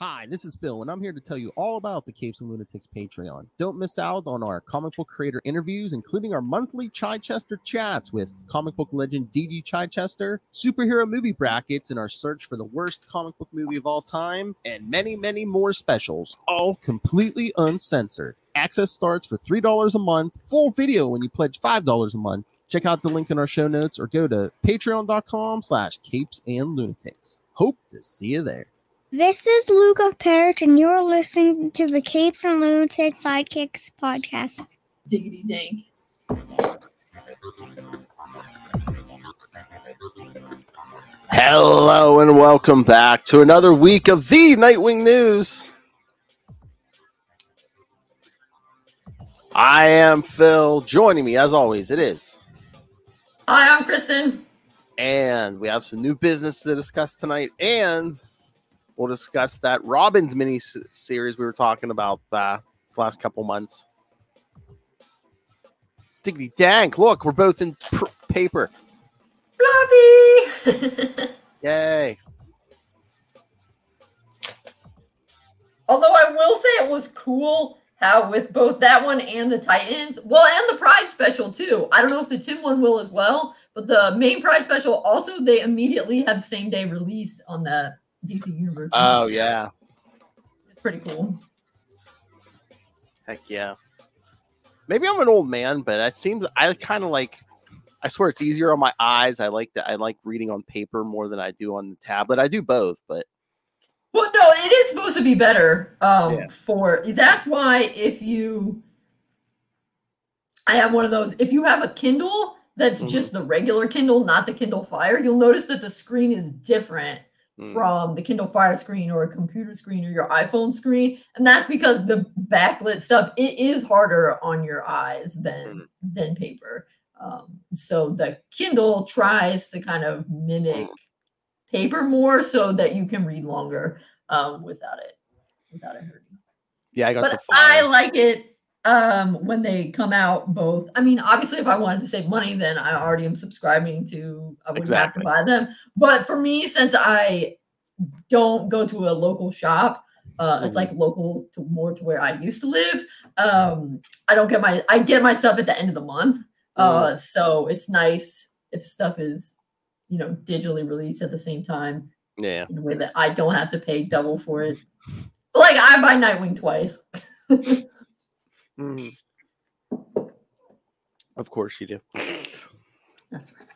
Hi, this is Phil, and I'm here to tell you all about the Capes and Lunatics Patreon. Don't miss out on our comic book creator interviews, including our monthly Chichester chats with comic book legend DG Chichester, superhero movie brackets and our search for the worst comic book movie of all time, and many, many more specials, all completely uncensored. Access starts for $3 a month, full video when you pledge $5 a month. Check out the link in our show notes or go to patreon.com slash capes and lunatics. Hope to see you there. This is Luca Parrott, and you're listening to the Capes and Lunatic Sidekicks podcast. Diggity dank. Hello and welcome back to another week of the Nightwing News. I am Phil. Joining me, as always, it is. Hi, I'm Kristen. And we have some new business to discuss tonight. And we'll discuss that Robins mini series we were talking about uh, the last couple months. Diggity dank. Look, we're both in pr- paper. Floppy. Yay. Although I will say it was cool how with both that one and the Titans, well, and the Pride special too. I don't know if the Tim one will as well, but the main Pride special also they immediately have same day release on the DC Universe. Oh, yeah. it's pretty cool. Heck yeah. Maybe I'm an old man, but it seems I kind of like. I swear it's easier on my eyes. I like that. I like reading on paper more than I do on the tablet. I do both, but Well, no, it is supposed to be better. Um, Yeah. for that's why if you, I have one of those. If you have a Kindle that's Mhm. just the regular Kindle, not the Kindle Fire, you'll notice that the screen is different mm, from the Kindle Fire screen or a computer screen or your iPhone screen, and that's because the backlit stuff it is harder on your eyes than than paper. Um, so the Kindle tries to kind of mimic paper more so that you can read longer um, without it without it hurting. yeah, I got But the I like it um, when they come out both. I mean, obviously, if I wanted to save money, then I already am subscribing to. I wouldn't Exactly. have to buy them. But for me, since I don't go to a local shop, uh, it's Mhm. like local to more to where I used to live. Um, I don't get my. I get my stuff at the end of the month. Uh, so it's nice if stuff is, you know, digitally released at the same time yeah, in a way that I don't have to pay double for it. But like I buy Nightwing twice. Mhm. of course you do. That's right.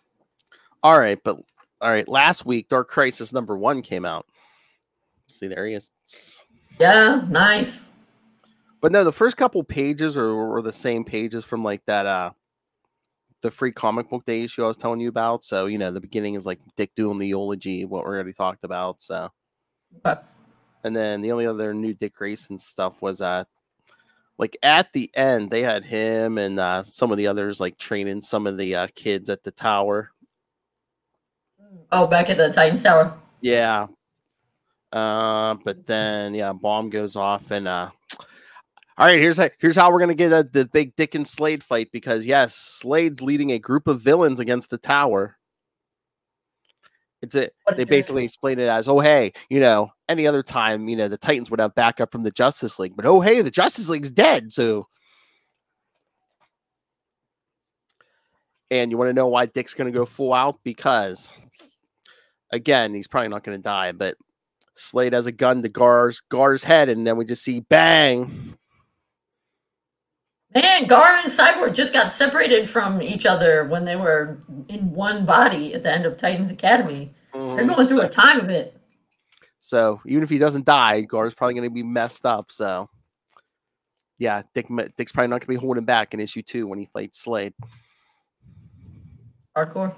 All right, but all right. Last week, Dark Crisis number one came out. See, there he is. Yeah, nice. But no, the first couple pages are were the same pages from like that uh the free comic book day issue I was telling you about. So, you know, the beginning is like Dick doing the eulogy, what we already talked about. So Okay. and then the only other new Dick Grayson stuff was uh like at the end they had him and uh some of the others like training some of the uh kids at the tower. Oh, back at the Titans Tower. Yeah. Uh, but then yeah, bomb goes off and uh all right, here's how here's how we're gonna get a, the big Dick and Slade fight because yes, Slade's leading a group of villains against the tower. It's it. They basically explain it as, oh hey, you know, any other time, you know, the Titans would have backup from the Justice League, but oh hey, the Justice League's dead, so. And you want to know why Dick's gonna go full out because, again, he's probably not gonna die, but Slade has a gun to Gar's Gar's head, and then we just see bang. Man, Gar and Cyborg just got separated from each other when they were in one body at the end of Titans Academy. They're Mhm. going through so, a time of it. so even if he doesn't die, Gar's probably going to be messed up. So yeah, Dick Dick's probably not going to be holding back in issue two when he fights Slade. Hardcore.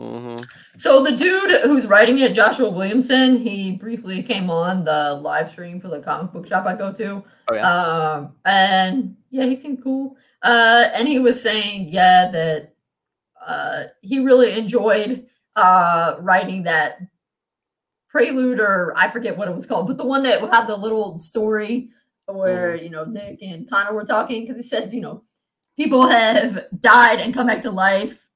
Hmm So the dude who's writing it, Joshua Williamson, he briefly came on the live stream for the comic book shop I go to. Oh yeah. Um, and yeah, he seemed cool. Uh, and he was saying, yeah, that uh, he really enjoyed uh, writing that prelude, or I forget what it was called, but the one that had the little story where you know Nick and Connor were talking because he says, you know, people have died and come back to life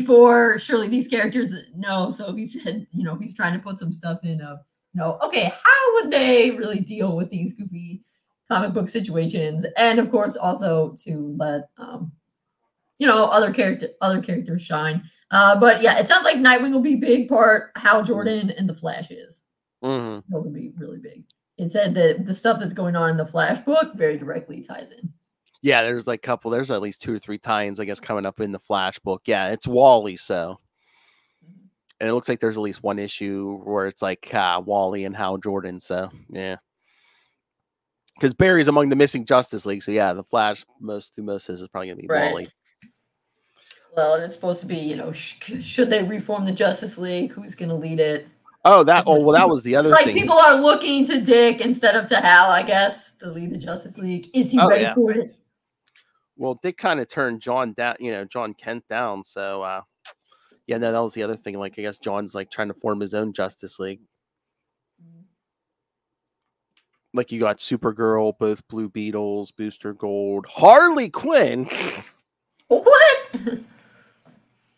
before surely these characters know. So he said, you know, he's trying to put some stuff in of know, okay, how would they really deal with these goofy comic book situations? And of course, also to let um, you know, other character other characters shine. Uh, but yeah, it sounds like Nightwing will be a big part. Hal Jordan and the Flash is. hmm Those will be really big. It said that the stuff that's going on in the Flash book very directly ties in. Yeah, there's like a couple. There's at least two or three tie-ins, I guess, coming up in the Flash book. Yeah, it's Wally, so and it looks like there's at least one issue where it's like uh, Wally and Hal Jordan. So yeah, because Barry's among the missing Justice League. So yeah, the Flash most who most is probably gonna be Right. Wally. Well, and it's supposed to be, you know, sh- should they reform the Justice League? Who's going to lead it? Oh, that. Oh, well, that was the other It's like thing. people are looking to Dick instead of to Hal, I guess, to lead the Justice League. Is he Oh, ready yeah. for it? Well, Dick kind of turned Jon down, you know, Jon Kent down. So, uh, yeah, no, that was the other thing. Like, I guess Jon's like trying to form his own Justice League. Like, you got Supergirl, both Blue Beetles, Booster Gold, Harley Quinn, What?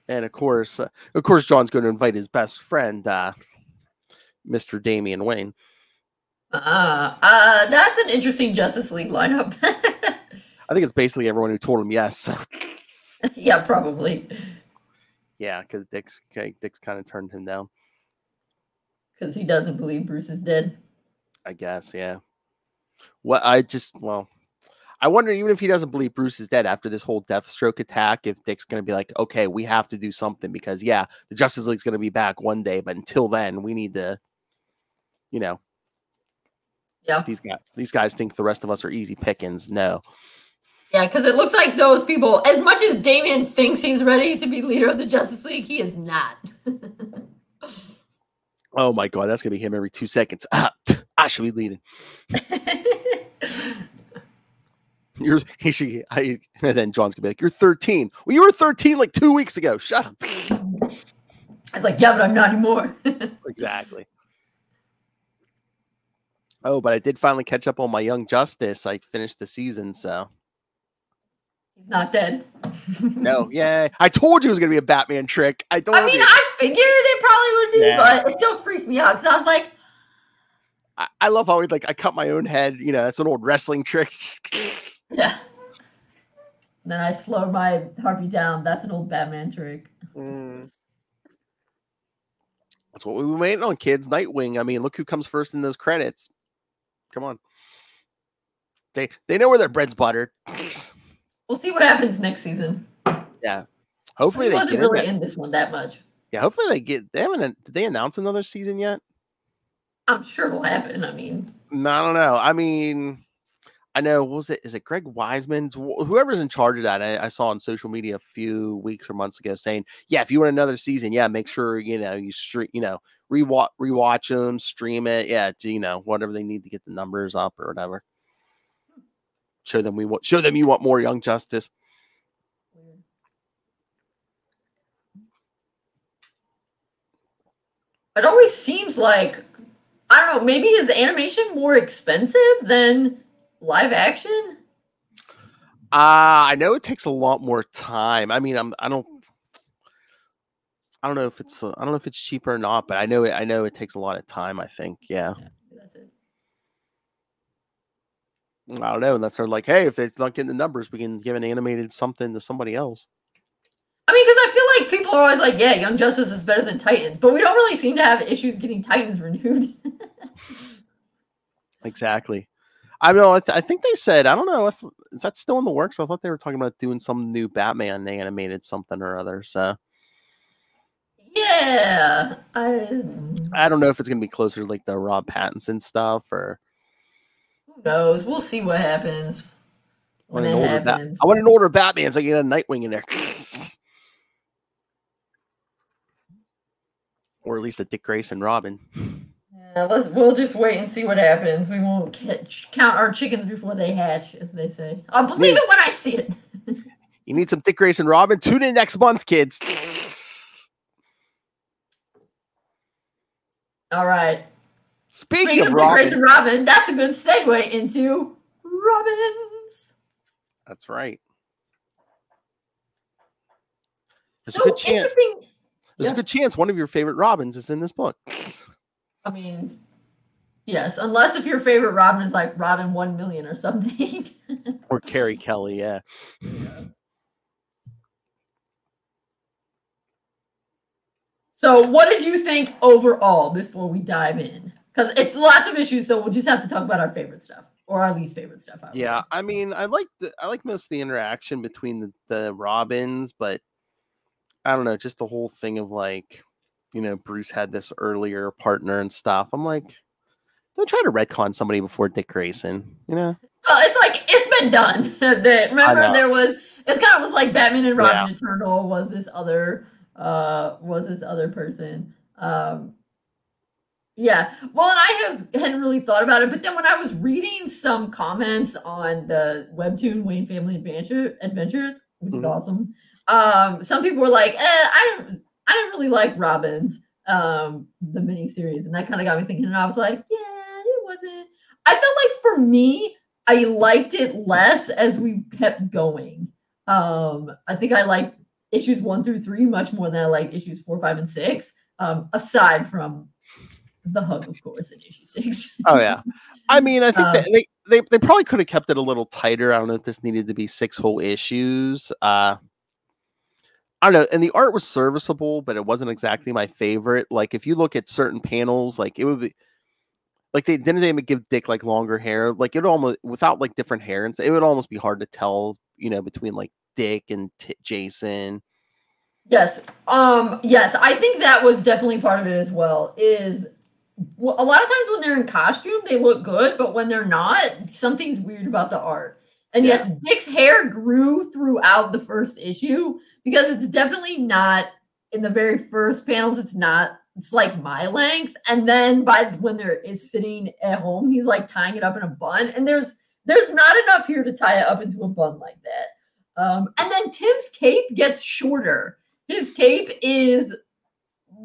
and of course, uh, of course, Jon's going to invite his best friend, uh, Mr. Damian Wayne. Uh, uh, that's an interesting Justice League lineup. I think it's basically everyone who told him yes. yeah, probably. yeah, because Dick's Dick's kind of turned him down. Because he doesn't believe Bruce is dead. I guess, yeah. What I just well, I wonder even if he doesn't believe Bruce is dead after this whole Deathstroke attack, if Dick's gonna be like, okay, we have to do something because yeah, the Justice League's gonna be back one day, but until then, we need to, you know, Yeah. these guys these guys think the rest of us are easy pickings. No. Yeah, because it looks like those people, as much as Damian thinks he's ready to be leader of the Justice League, he is not. Oh my god, that's gonna be him every two seconds. Ah, I should be leading. You're he should I and then Jon's gonna be like, You're 13. Well, you were 13 like two weeks ago. Shut up. it's like, yeah, but I'm not anymore. exactly. Oh, but I did finally catch up on my Young Justice. I finished the season, so he's not dead. no, yeah. I told you it was gonna be a Batman trick. I told I mean, you. I figured it probably would be, Yeah. but it still freaked me out because I was like, I, I love how he like I cut my own head. You know, that's an old wrestling trick. yeah. Then I slow my heartbeat down. That's an old Batman trick. Mm. That's what we were waiting on, kids. Nightwing. I mean, look who comes first in those credits. Come on. They they know where their bread's buttered. We'll see what happens next season. yeah. Hopefully He they wasn't really in this one that much. Yeah, hopefully they get they haven't did they announce another season yet? I'm sure it'll happen. I mean, No, I don't know. I mean, I know. What was it? Is it Greg Weisman's? Whoever's in charge of that? I, I saw on social media a few weeks or months ago saying, "Yeah, if you want another season, yeah, make sure you know you stream, you know, rewatch, rewatch them, stream it, yeah, do, you know, whatever they need to get the numbers up or whatever. Show them we want, show them you want more Young Justice. it always seems like I don't know. Maybe is animation more expensive than live action? Uh, I know it takes a lot more time. I mean, I'm, I don't, I don't know if it's, I don't know if it's cheaper or not, but I know it, I know it takes a lot of time. I think, yeah. Yeah, that's it. Mm, I don't know. And that's sort of like, hey, if it's not getting the numbers, we can give an animated something to somebody else. I mean, because I feel like people are always like, "Yeah, Young Justice is better than Titans," but we don't really seem to have issues getting Titans renewed. Exactly. I know. I, th- I think they said. I don't know if is that still in the works. I thought they were talking about doing some new Batman animated something or other. So yeah, I, I don't know if it's gonna be closer to like the Rob Pattinson stuff or who knows? We'll see what happens I when want it an older Bat- happens. I want an older Batman so I get a Nightwing in there, or at least a Dick Grayson Robin. Yeah, let's, we'll just wait and see what happens. We won't catch, count our chickens before they hatch, as they say. I'll believe Yeah. it when I see it. You need some Dick Grayson Robin. Tune in next month, kids. All right. Speaking, Speaking of of Robin, Robin, that's a good segue into Robins. that's right. There's so a good chance. interesting. There's Yeah. a good chance one of your favorite Robins is in this book. I mean, Yes, unless if your favorite Robin is like Robin One Million or something. Or Carrie Kelly, yeah. so, what did you think overall before we dive in? Because it's lots of issues, so we'll just have to talk about our favorite stuff or our least favorite stuff. I Yeah, say. I mean, I like the I like most of the interaction between the, the Robins, but I don't know, just the whole thing of like, you know, Bruce had this earlier partner and stuff. I'm like, don't try to retcon somebody before Dick Grayson, you know? Well, it's like it's been done. That- Remember, there was it's kind of was like Batman and Robin Yeah. Eternal was this other uh was this other person. Um yeah. Well, and I have hadn't really thought about it, but then when I was reading some comments on the webtoon Wayne Family Adventure Adventures, which is Mhm. awesome, um, some people were like, eh, I don't I don't really like Robins, um, the miniseries, and that kind of got me thinking, and I was like, yeah, it wasn't. I felt like for me, I liked it less as we kept going. Um, I think I liked issues one through three much more than I liked issues four, five, and six. Um, aside from the hug, of course, in issue six. Oh yeah. I mean, I think Um, that they, they they probably could have kept it a little tighter. I don't know if this needed to be six whole issues. Uh I don't know, and the art was serviceable, but it wasn't exactly my favorite. Like if you look at certain panels, like it would be like they didn't they give Dick like longer hair, like it almost without like different hair, and it would almost be hard to tell, you know, between like Dick and T- Jason. Yes. Um yes, I think that was definitely part of it as well. Is well, a lot of times when they're in costume, they look good, but when they're not, something's weird about the art. And yes, Dick's hair grew throughout the first issue because it's definitely not in the very first panels, it's not it's like my length. And then by when there is sitting at home, he's like tying it up in a bun. And there's there's not enough here to tie it up into a bun like that. Um, and then Tim's cape gets shorter. His cape is,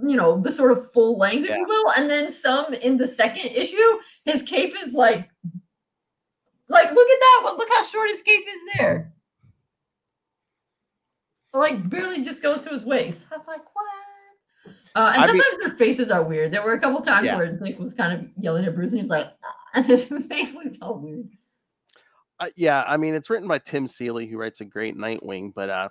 you know, the sort of full length, if you will. And then some in the second issue, his cape is like, like look at that one. Look how short his cape is there. Like barely just goes to his waist. I was like, what? Uh, and sometimes their faces are weird. There were a couple times Yeah. where Dick was kind of yelling at Bruce, and he was like, "Ah," and his face looked all weird. Uh, yeah, I mean it's written by Tim Seeley, who writes a great Nightwing, but uh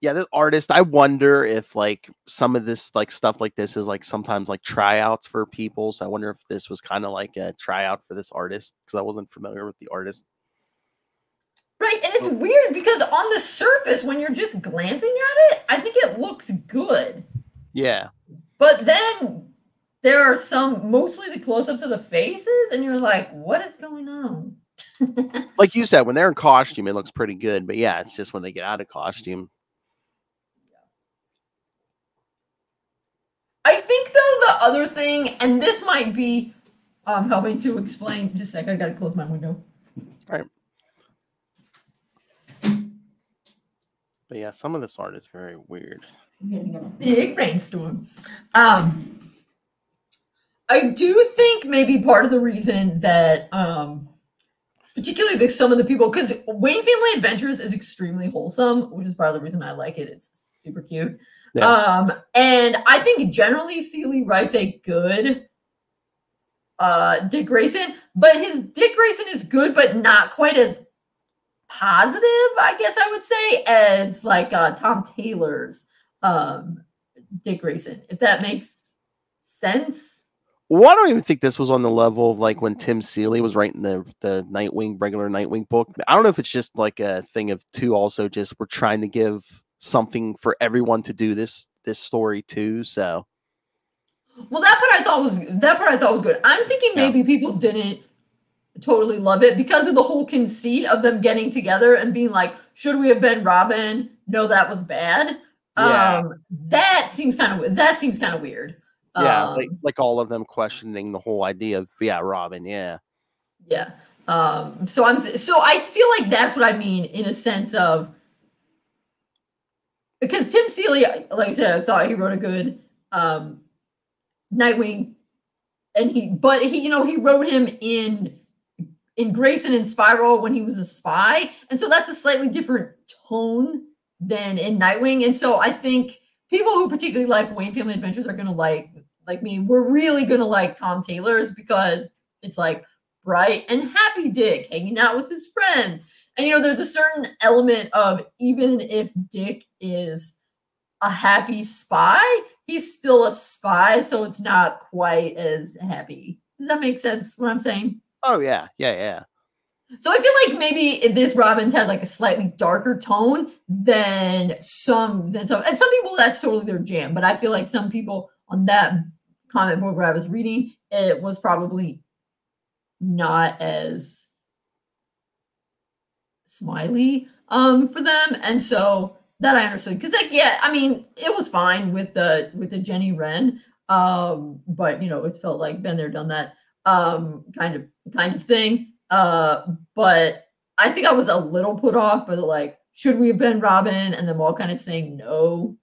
yeah, the artist, I wonder if like some of this like stuff like this is like sometimes like tryouts for people. So I wonder if this was kind of like a tryout for this artist because I wasn't familiar with the artist. Right, and it's oh. weird because on the surface, when you're just glancing at it, I think it looks good. Yeah. But then there are some, mostly the close ups of the faces, and you're like, what is going on? Like you said, when they're in costume, it looks pretty good. But yeah, it's just when they get out of costume. I think though the other thing, and this might be um helping to explain. Just a sec, I gotta close my window. But yeah, some of this art is very weird. I'm getting a big rainstorm. Um, I do think maybe part of the reason that, um, particularly the, some of the people, because Wayne Family Adventures is extremely wholesome, which is part of the reason I like it. It's super cute. Yeah. Um, and I think generally Seeley writes a good uh Dick Grayson, but his Dick Grayson is good, but not quite as positive, I guess I would say, as like uh Tom Taylor's um Dick Grayson, if that makes sense. Well, I don't even think this was on the level of like when Tim Seeley was writing the the Nightwing regular Nightwing book. I don't know if it's just like a thing of two. Also, just we're trying to give something for everyone to do this this story too. So Well, that part I thought was that part I thought was good. I'm thinking Yeah. maybe people didn't totally love it because of the whole conceit of them getting together and being like, should we have been Robin? No, that was bad. Yeah. Um, that seems kind of that seems kind of weird. yeah, Um, like like all of them questioning the whole idea of yeah, Robin. Yeah, Yeah. Um, so I'm so I feel like that's what I mean in a sense of because Tim Seeley, like I said, I thought he wrote a good um Nightwing and he but he, you know, he wrote him in in Grayson and Spyral when he was a spy. And so that's a slightly different tone than in Nightwing. And so I think people who particularly like Wayne Family Adventures are gonna like like me, we're really gonna like Tom Taylor's because it's like bright and happy Dick hanging out with his friends. And you know, there's a certain element of even if Dick is a happy spy, he's still a spy, so it's not quite as happy. Does that make sense what I'm saying? Oh yeah, yeah, yeah. So I feel like maybe if this Robins had like a slightly darker tone than some than some and some people that's totally their jam. But I feel like some people on that comment book where I was reading, it was probably not as smiley um for them. And so that I understood. Because like, yeah, I mean, it was fine with the with the Jenny Wren. Um, but you know, it felt like been there, done that um kind of kind of thing. Uh, but I think I was a little put off by the like, should we have been Robin? And them all kind of saying no.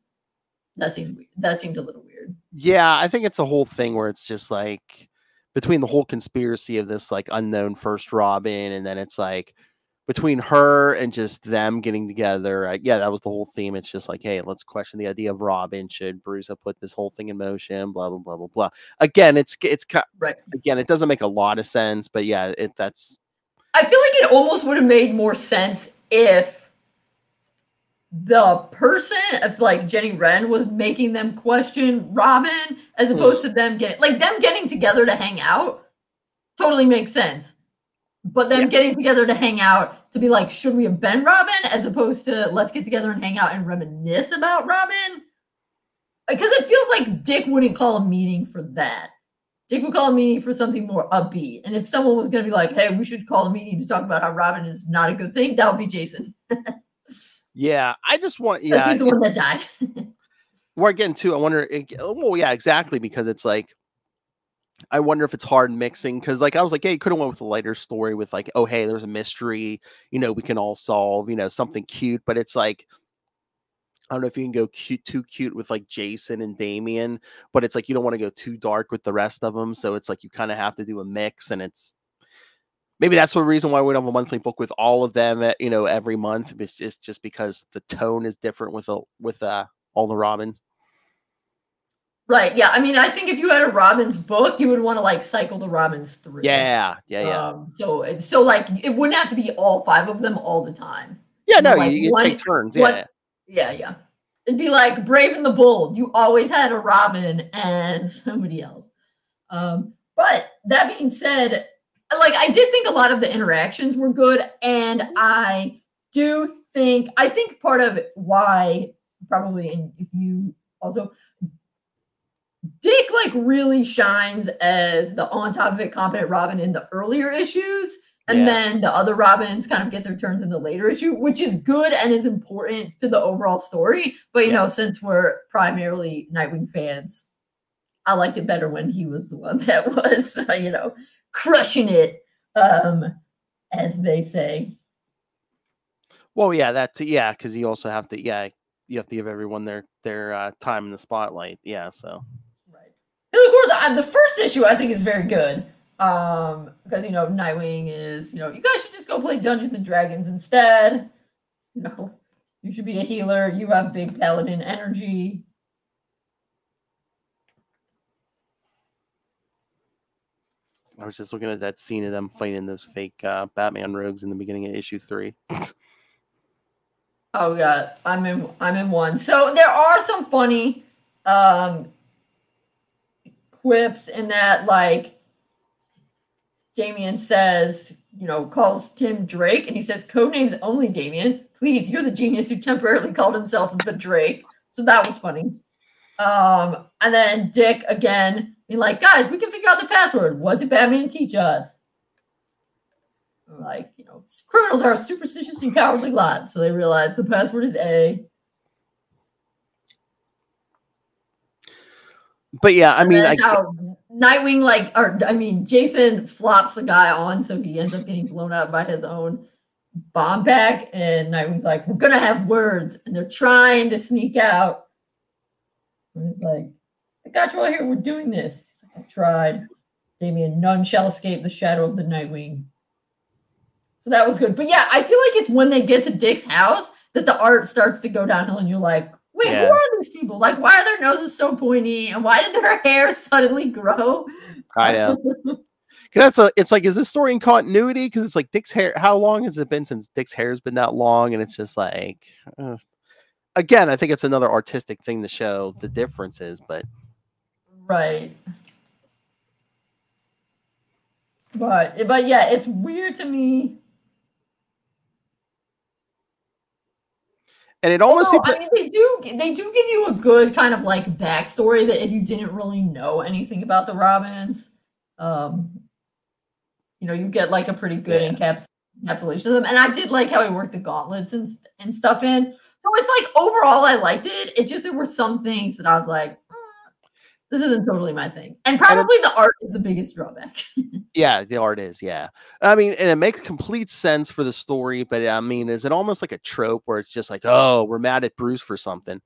That seemed that seemed a little weird. Yeah, I think it's a whole thing where it's just like between the whole conspiracy of this like unknown first Robin, and then it's like between her and just them getting together. I, yeah, that was the whole theme. It's just like, hey, let's question the idea of Robin. Should Bruce have put this whole thing in motion? Blah blah blah blah blah. Again, it's it's right. Again, it doesn't make a lot of sense, but yeah, it that's. I feel like it almost would have made more sense if the person if like Jenny Wren was making them question Robin as hmm. opposed to them getting like them getting together to hang out. Totally makes sense but then yeah. getting together to hang out to be like, should we have been Robin? As opposed to let's get together and hang out and reminisce about Robin. Because it feels like Dick wouldn't call a meeting for that. Dick would call a meeting for something more upbeat. And if someone was going to be like, hey, we should call a meeting to talk about how Robin is not a good thing, that would be Jason. yeah, I just want, yeah. He's the one that died. we're getting too, I wonder, well, yeah, exactly, because it's like, I wonder if it's hard mixing because, like, I was like, hey, could have went with a lighter story with like, oh, hey, there's a mystery, you know, we can all solve, you know, something cute. But it's like, I don't know if you can go cute, too cute with like Jason and Damian, but it's like you don't want to go too dark with the rest of them. So it's like you kind of have to do a mix, and it's maybe that's the reason why we don't have a monthly book with all of them, at, you know, every month. It's just just because the tone is different with a with uh all the Robins. Right. Yeah. I mean, I think if you had a Robins book, you would want to like cycle the Robins through. Yeah. Yeah. Yeah. Um, so, so like, it wouldn't have to be all five of them all the time. Yeah. No, like, you, you one, take turns. One, yeah. Yeah. Yeah. It'd be like Brave and the Bold. You always had a Robin and somebody else. Um, but that being said, like I did think a lot of the interactions were good, and I do think I think part of why probably, and if you also Dick like really shines as the on top of it competent Robin in the earlier issues. And yeah. then the other Robins kind of get their turns in the later issue, which is good and is important to the overall story. But you yeah. know, since we're primarily Nightwing fans, I liked it better when he was the one that was, uh, you know, crushing it, um, as they say. Well, yeah, that's yeah, because you also have to yeah, you have to give everyone their their uh, time in the spotlight. Yeah, so of course, I, the first issue I think is very good. Um, because you know, Nightwing is, you know, you guys should just go play Dungeons and Dragons instead. You know, you should be a healer. You have big paladin energy. I was just looking at that scene of them fighting those fake uh, Batman rogues in the beginning of issue three. oh yeah, I'm in. I'm in one. So there are some funny um, quips in that like Damian says, you know, calls Tim Drake and he says, Codenames only Damian. Please, you're the genius who temporarily called himself the Drake. So that was funny. Um, and then Dick again be like, guys, we can figure out the password. What did Batman teach us? Like, you know, criminals are a superstitious and cowardly lot. So they realize the password is A. But yeah, I mean, I, Nightwing like, or I mean, Jason flops the guy on, so he ends up getting blown up by his own bomb pack, and Nightwing's like, "We're gonna have words," and they're trying to sneak out. And he's like, "I got you all here. We're doing this." Like, I tried. Damian, none shall escape the shadow of the Nightwing. So that was good. But yeah, I feel like it's when they get to Dick's house that the art starts to go downhill, and you're like, Wait, yeah. who are these people? Like, why are their noses so pointy? And why did their hair suddenly grow? I know. that's a. It's like, is this story in continuity? Because it's like Dick's hair. How long has it been since Dick's hair's been that long? And it's just like, uh, again, I think it's another artistic thing to show the differences. But Right. But but yeah, it's weird to me. And it almost I mean, they do they do give you a good kind of like backstory that if you didn't really know anything about the Robins, um, you know, you get like a pretty good Yeah. encaps- encapsulation of them. And I did like how he worked the gauntlets and and stuff in. So it's like overall, I liked it. It just there were some things that I was like, "Mm, this isn't totally my thing. And probably the art is the biggest drawback. Yeah, the art is. Yeah, I mean, and it makes complete sense for the story. But I mean, is it almost like a trope where it's just like, oh, we're mad at Bruce for something?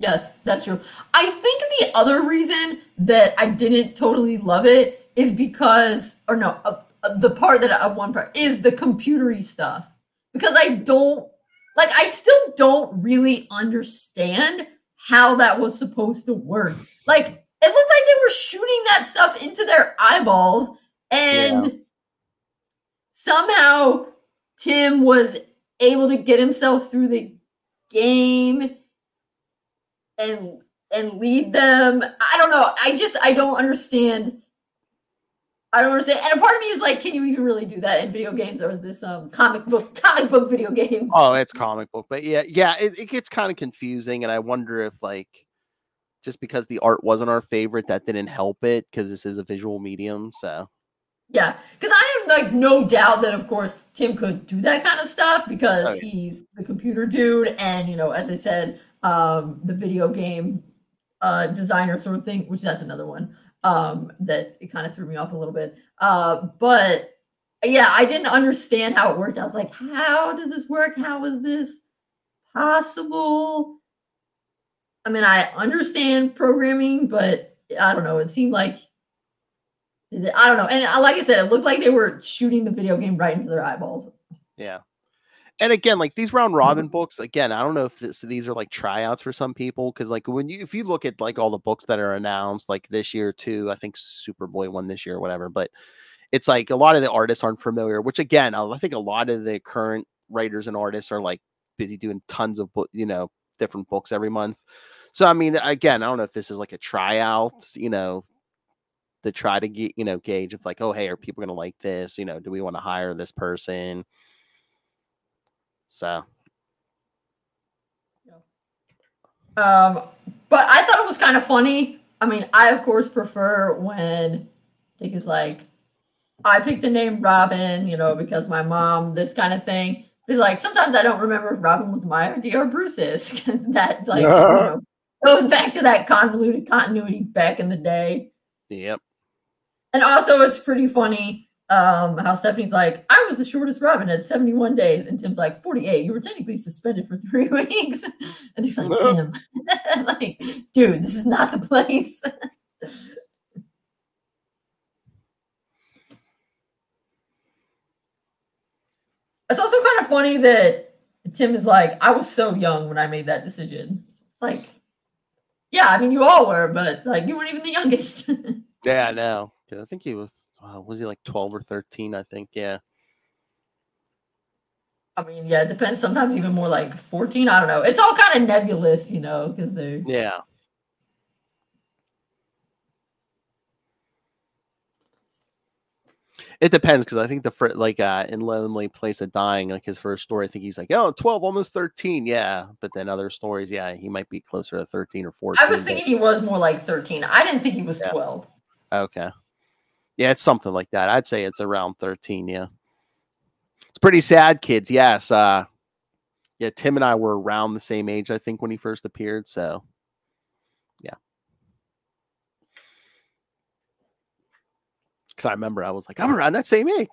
Yes, that's true. I think the other reason that I didn't totally love it is because, or no, uh, uh, the part that I one part is the computery stuff because I don't like. I still don't really understand how that was supposed to work. Like it looked like they were shooting that stuff into their eyeballs, and somehow Tim was able to get himself through the game and and lead them. I don't know. I just I don't understand. I don't understand. And a part of me is like, can you even really do that in video games, or is this um comic book comic book video games? Oh, it's comic book, but yeah, yeah, it, it gets kind of confusing, and I wonder if like just because the art wasn't our favorite, that didn't help it because this is a visual medium. So Yeah, because I have like no doubt that of course Tim could do that kind of stuff because Oh, yeah. he's the computer dude, and you know, as I said, um, the video game uh designer sort of thing, which that's another one um that it kind of threw me off a little bit. Uh, but yeah, I didn't understand how it worked. I was like, how does this work? How is this possible? I mean, I understand programming, but I don't know. It seemed like I don't know. And like I said, it looked like they were shooting the video game right into their eyeballs. yeah. And again, like these round mm-hmm. robin books, again, I don't know if this, these are like tryouts for some people because, like, when you if you look at like all the books that are announced, like this year too, I think Superboy won this year or whatever, but it's like a lot of the artists aren't familiar. Which again, I think a lot of the current writers and artists are like busy doing tons of book, you know, different books every month. So I mean, again, I don't know if this is like a tryout, you know, to try to get you know gauge if like, oh hey, are people gonna like this? You know, do we want to hire this person? So Um, but I thought it was kind of funny. I mean, I of course prefer when Dick is like, I picked the name Robin, you know, because my mom, this kind of thing. He's like, sometimes I don't remember if Robin was my idea or Bruce's, because that like you know, goes back to that convoluted continuity back in the day. yep. And also, it's pretty funny um, how Stephanie's like, I was the shortest Robin at 71 days. And Tim's like, 48. You were technically suspended for three weeks. And he's like, Tim, like, dude, this is not the place. it's also kind of funny that Tim is like, I was so young when I made that decision. Like, yeah, I mean, you all were, but like, you weren't even the youngest. Yeah, I know. I think he was. Uh, was he like twelve or thirteen? I think. Yeah. I mean, yeah, it depends. Sometimes even more like 14. I don't know. It's all kind of nebulous, you know, because they're Yeah. It depends because I think the fir- like uh in Lonely Place of Dying, like his first story, I think he's like, oh, 12, almost 13. Yeah. But then other stories, yeah, he might be closer to 13 or 14. I was but- thinking he was more like 13. I didn't think he was Yeah. 12. Okay. Yeah, it's something like that. I'd say it's around 13, yeah. It's pretty sad, kids. Yes. Uh yeah, Tim and I were around the same age, I think, when he first appeared. So yeah. Cause I remember I was like, I'm around that same age.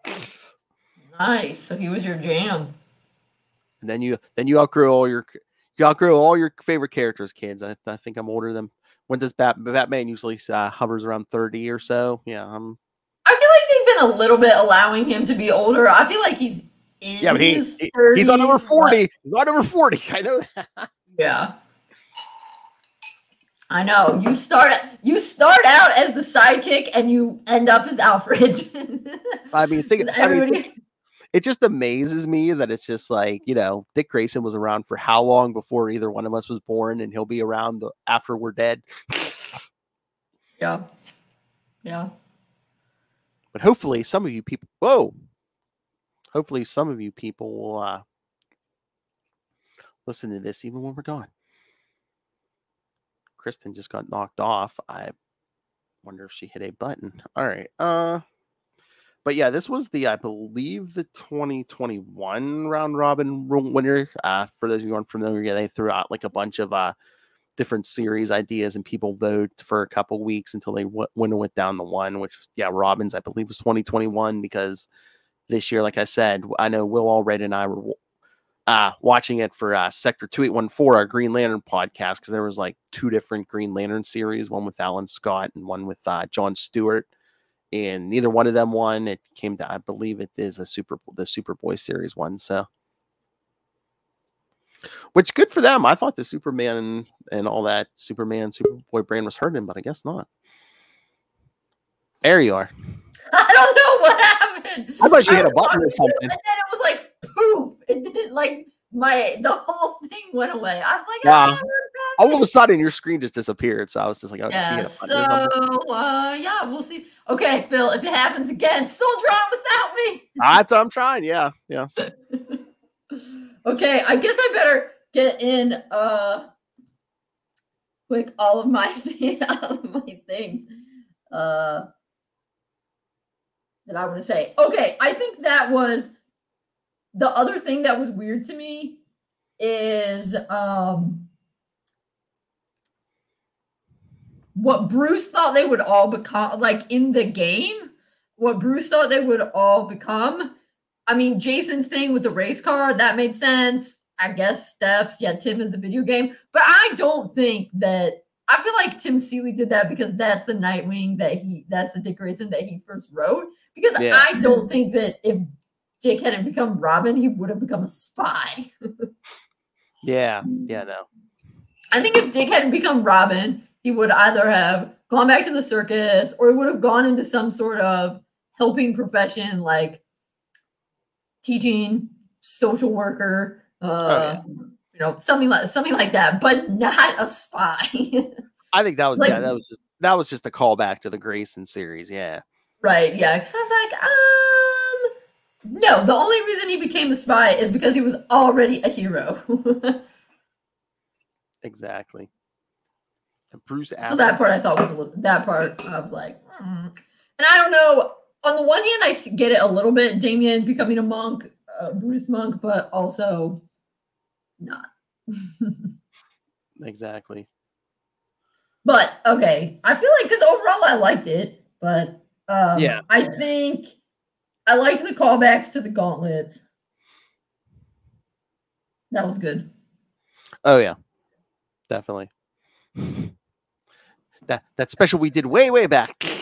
Nice. So he was your jam. And then you then you outgrew all your you outgrew all your favorite characters, kids. I, I think I'm older than when does Bat, Batman usually uh, hovers around 30 or so? Yeah, I'm I feel like they've been a little bit allowing him to be older. I feel like he's in Yeah, but he, his 30s. he's not over but- 40. He's not over 40. I know that. Yeah. I know you start you start out as the sidekick and you end up as Alfred. I mean, think, 'Cause I mean, think- it just amazes me that it's just like you know, Dick Grayson was around for how long before either one of us was born, and he'll be around the, after we're dead. yeah, yeah. But hopefully, some of you people, whoa, hopefully, some of you people will uh, listen to this even when we're gone. Kristen just got knocked off. I wonder if she hit a button. All right. Uh, but yeah, this was the, I believe, the 2021 round robin winner. Uh, for those of you who aren't familiar, they threw out like a bunch of uh different series ideas and people vote for a couple weeks until they w- winnowed it down the one, which yeah, Robins I believe was 2021 because this year, like I said, I know Will Allred and I were uh, watching it for uh, Sector 2814, our Green Lantern podcast, because there was like two different Green Lantern series, one with Alan Scott and one with uh, John Stewart. And neither one of them won. It came to, I believe it is a super, the Superboy series one. So, which good for them. I thought the Superman and, and all that Superman, Superboy brand was hurting, but I guess not. There you are. I don't know what happened. I thought you hit a button or something. And then it was like poof. It didn't like my the whole thing went away. I was like, Wow. "Ah, All of a sudden, your screen just disappeared. So I was just like, oh, Yeah, hit a button or something? so uh, yeah, we'll see. Okay, Phil, if it happens again, soldier on without me. That's what I'm trying. Yeah, yeah. okay, I guess I better get in uh quick all of my all of my things uh that I want to say. Okay, I think that was the other thing that was weird to me is um what Bruce thought they would all become like in the game, what Bruce thought they would all become. I mean, Jason's thing with the race car, that made sense. I guess Steph's, yeah, Tim is the video game. But I don't think that I feel like Tim Seeley did that because that's the Nightwing that he that's the Dick Grayson that he first wrote. Because Yeah. I don't think that if Dick hadn't become Robin, he would have become a spy. Yeah, yeah, no. I think if Dick hadn't become Robin, he would either have gone back to the circus or he would have gone into some sort of helping profession like teaching, social worker, uh, you know, something like something like that, but not a spy. I think that was Like- yeah, that was just that was just a callback to the Grayson series. Yeah, right? Yeah, because I was like, um, no. The only reason he became a spy is because he was already a hero. exactly. And Bruce. So that part I thought was a little, that part I was like, hmm. and I don't know. On the one hand, I get it a little bit, Damian becoming a monk, uh, Buddhist monk, but also not. exactly. but okay, I feel like because overall I liked it, but um, Yeah. I think I liked the callbacks to the gauntlets. That was good. Oh yeah, definitely. That that special we did way way back.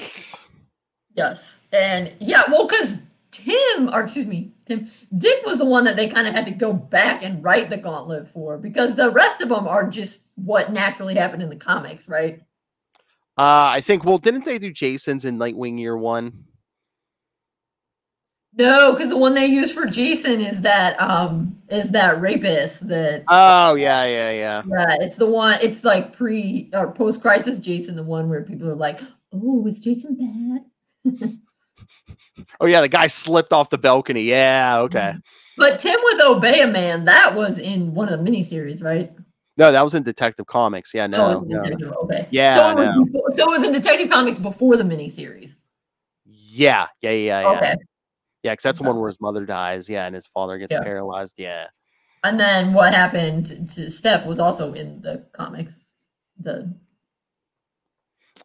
Yes. And yeah, well, because Tim, or excuse me, Tim, Dick was the one that they kind of had to go back and write the gauntlet for because the rest of them are just what naturally happened in the comics, right? Uh, I think. Well, didn't they do Jason's in Nightwing Year One? No, because the one they use for Jason is that um is that rapist that Oh yeah, yeah, yeah. yeah, it's the one it's like pre or post crisis Jason, the one where people are like, Oh, is Jason bad? Oh yeah, the guy slipped off the balcony. Yeah, okay. But Tim with Obeah Man, that was in one of the miniseries, right? No, that was in Detective Comics. Yeah, Oh, no, in no. Yeah, So it, no. was before, so it was in Detective Comics before the miniseries. Yeah, yeah, yeah, yeah. Okay. Yeah, because that's the one where his mother dies. Yeah, and his father gets Yeah. paralyzed. Yeah. And then what happened to, Steph was also in the comics. The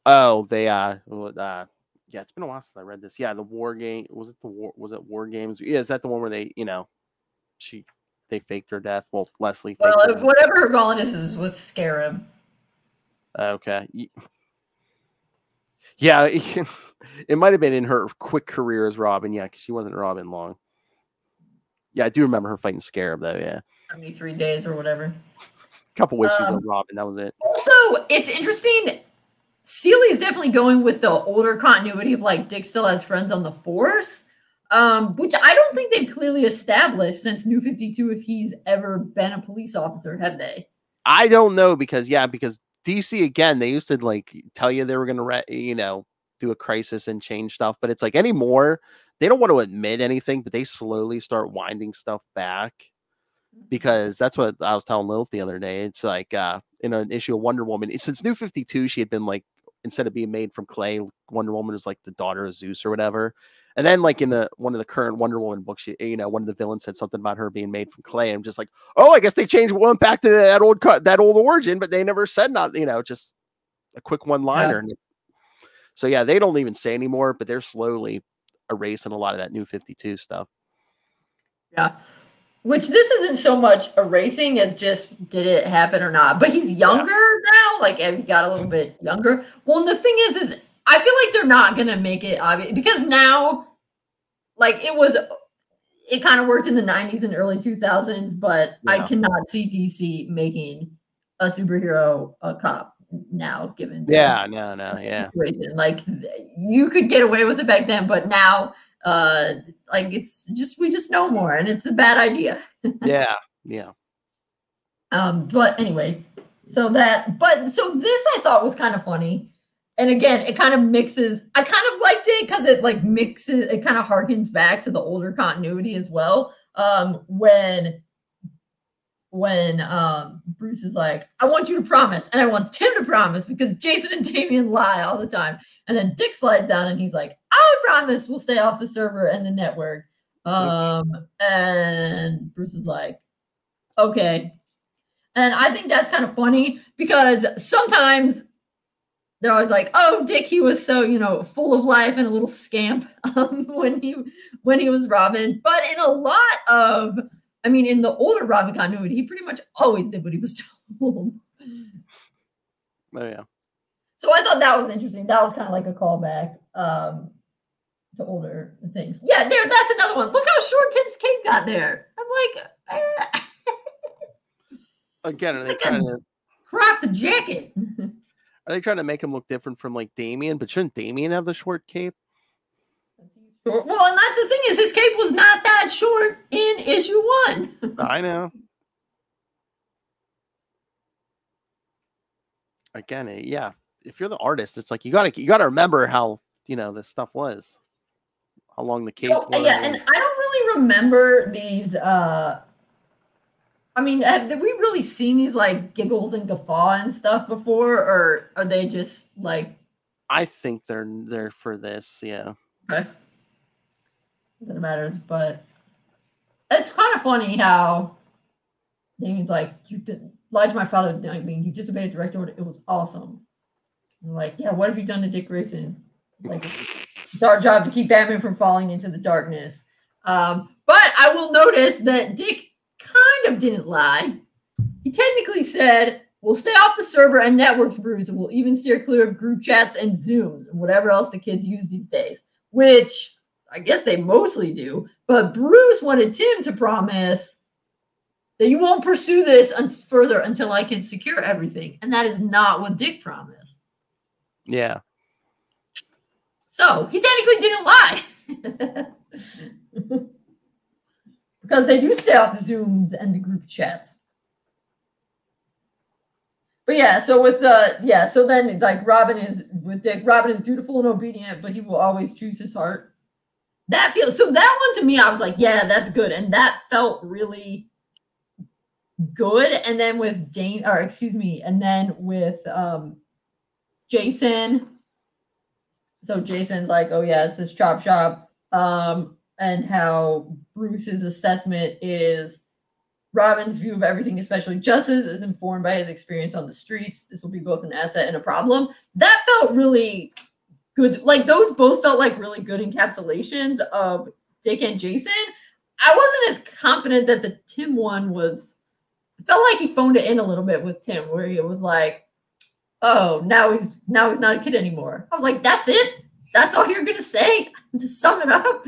Oh, they uh, uh, yeah, it's been a while since I read this. Yeah, the war game was it the war was it War Games? Yeah, is that the one where they you know, she they faked her death? Well, Leslie. well, her whatever her gauntlet is is with Scarab. Okay. Yeah, it might have been in her quick career as Robin. Yeah, because she wasn't Robin long. Yeah, I do remember her fighting Scarab though. Yeah, Seventy three days or whatever. A couple issues Um, of Robin. That was it. Also it's interesting. Seeley's definitely going with the older continuity of like Dick still has friends on the force, um, which I don't think they've clearly established since New Fifty Two if he's ever been a police officer, have they? I don't know because yeah, because DC again, they used to like tell you they were gonna re- you know do a crisis and change stuff, but it's like anymore they don't want to admit anything, but they slowly start winding stuff back because that's what I was telling Lilith the other day. It's like uh in an issue of Wonder Woman since New Fifty Two, she had been like instead of being made from clay, Wonder Woman was like the daughter of Zeus or whatever. And then, like in the one of the current Wonder Woman books, she, you know, one of the villains said something about her being made from clay. I'm just like, oh, I guess they changed one back to that old cut, that old origin, but they never said not, you know, just a quick one liner. Yeah. So yeah, they don't even say anymore, but they're slowly erasing a lot of that new 52 stuff. Yeah. Which this isn't so much erasing as just did it happen or not. But he's younger yeah. now, like he got a little bit younger. Well, the thing is, is I feel like they're not gonna make it obvious because now, like it was, it kind of worked in the '90s and early 2000s, but yeah. I cannot see DC making a superhero a cop now given yeah no no yeah situation. like you could get away with it back then but now uh like it's just we just know more and it's a bad idea. Yeah yeah. Um but anyway so that but so this i thought was kind of funny. And again it kind of mixes i kind of liked it because it like mixes it kind of harkens back to the older continuity as well. Um when when um, Bruce is like, I want you to promise, and I want Tim to promise because Jason and Damian lie all the time. And then Dick slides down and he's like, I promise we'll stay off the server and the network. Um, and Bruce is like, okay. And I think that's kind of funny because sometimes they're always like, "Oh, Dick, he was so you know full of life and a little scamp um, when he when he was Robin." But in a lot of I mean, in the older Robin continuity, he pretty much always did what he was told. Oh yeah. So I thought that was interesting. That was kind of like a callback um, to older things. Yeah, there. That's another one. Look how short Tim's cape got there. I was like, eh. again, they like trying to crop the jacket? are they trying to make him look different from like Damian? But shouldn't Damian have the short cape? Well, and that's the thing is his cape was not that short in issue one. I know. Again, eh, yeah. If you're the artist, it's like you gotta you gotta remember how you know this stuff was, how long the cape. So, yeah, and I don't really remember these. uh I mean, have, have we really seen these like giggles and guffaw and stuff before, or are they just like? I think they're they're for this, yeah. Okay that matters. But it's kind of funny how Damian's like, you did, lied to my father. I mean, you disobeyed a direct order. It was awesome. I'm like, yeah, what have you done to Dick Grayson? Like, it's our job to keep Batman from falling into the darkness. Um, but I will notice that Dick kind of didn't lie. He technically said, We'll stay off the server and networks, Bruce, and we'll even steer clear of group chats and Zooms and whatever else the kids use these days. Which I guess they mostly do. But Bruce wanted Tim to promise that you won't pursue this un- further until I can secure everything. And that is not what Dick promised. Yeah. So he technically didn't lie. because they do stay off Zooms and the group chats. But yeah, so with the yeah, so then like Robin is with Dick, Robin is dutiful and obedient, but he will always choose his heart that feels so that one to me i was like yeah that's good and that felt really good and then with dane or excuse me and then with um jason so jason's like oh yeah it's this chop shop um and how bruce's assessment is robin's view of everything especially justice is informed by his experience on the streets this will be both an asset and a problem that felt really good. Like those both felt like really good encapsulations of Dick and Jason. I wasn't as confident that the Tim one was. felt like he phoned it in a little bit with Tim, where he was like, "Oh, now he's now he's not a kid anymore." I was like, "That's it? That's all you're gonna say to sum it up?"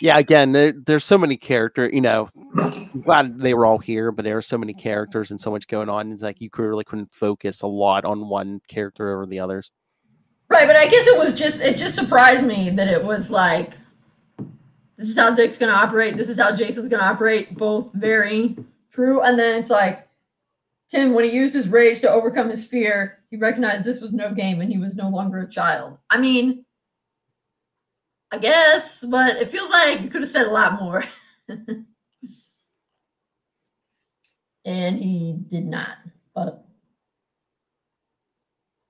yeah, again, there, there's so many character. You know, I'm glad they were all here, but there are so many characters and so much going on. It's like you could really couldn't focus a lot on one character over the others. Right, but I guess it was just it just surprised me that it was like this is how Dick's gonna operate, this is how Jason's gonna operate, both very true. And then it's like Tim, when he used his rage to overcome his fear, he recognized this was no game and he was no longer a child. I mean, I guess, but it feels like you could have said a lot more. and he did not, but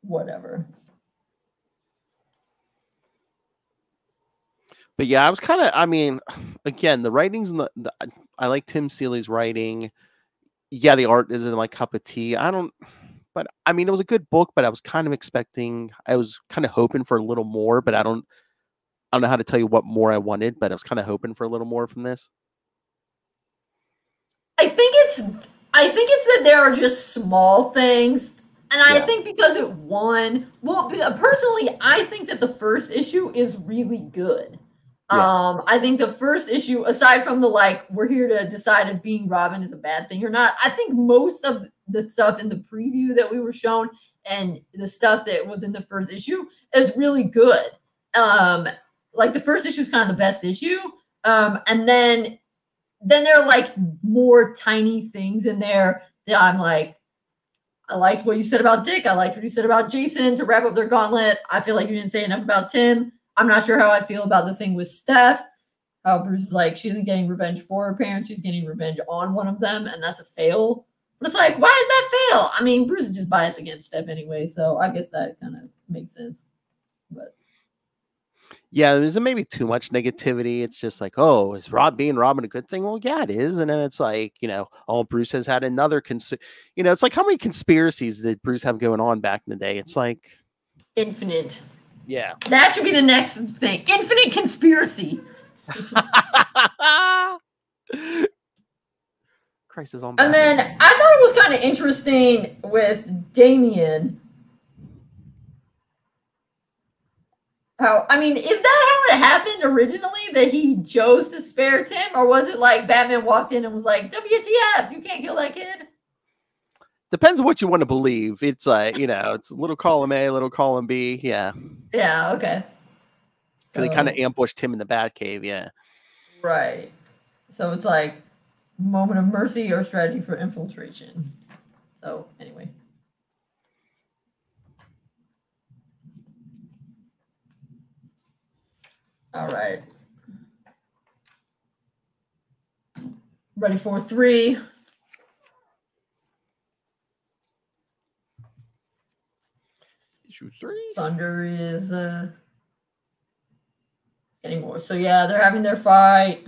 whatever. But yeah, I was kind of. I mean, again, the writings. The, the, I like Tim Seeley's writing. Yeah, the art isn't my cup of tea. I don't. But I mean, it was a good book. But I was kind of expecting. I was kind of hoping for a little more. But I don't. I don't know how to tell you what more I wanted. But I was kind of hoping for a little more from this. I think it's. I think it's that there are just small things and I think because it won, well, personally, I think that the first issue is really good. Yeah. Um, I think the first issue, aside from the like, we're here to decide if being Robin is a bad thing or not, I think most of the stuff in the preview that we were shown and the stuff that was in the first issue is really good. Um, like the first issue is kind of the best issue. Um, and then then there are like more tiny things in there that I'm like, I liked what you said about Dick. I liked what you said about Jason to wrap up their gauntlet. I feel like you didn't say enough about Tim. I'm not sure how I feel about the thing with Steph. How Bruce is like, she isn't getting revenge for her parents, she's getting revenge on one of them, and that's a fail. But it's like, why is that fail? I mean, Bruce is just biased against Steph anyway, so I guess that kind of makes sense. But yeah, there's maybe too much negativity. It's just like, oh, is Rob being Robin a good thing? Well, yeah, it is. And then it's like, you know, oh, Bruce has had another cons. You know, it's like how many conspiracies did Bruce have going on back in the day? It's like infinite. Yeah. That should be the next thing. Infinite conspiracy. Christ is on. And then I thought it was kind of interesting with Damian. How I mean, is that how it happened originally? That he chose to spare Tim, or was it like Batman walked in and was like, "WTF? You can't kill that kid." Depends on what you want to believe. It's like you know, it's a little column A, little column B. Yeah. Yeah. Okay. So, they kind of ambushed him in the Batcave. Yeah. Right. So it's like moment of mercy or strategy for infiltration. So anyway. All right. Ready for three. Issue three. Thunder is uh it's getting more. So yeah, they're having their fight.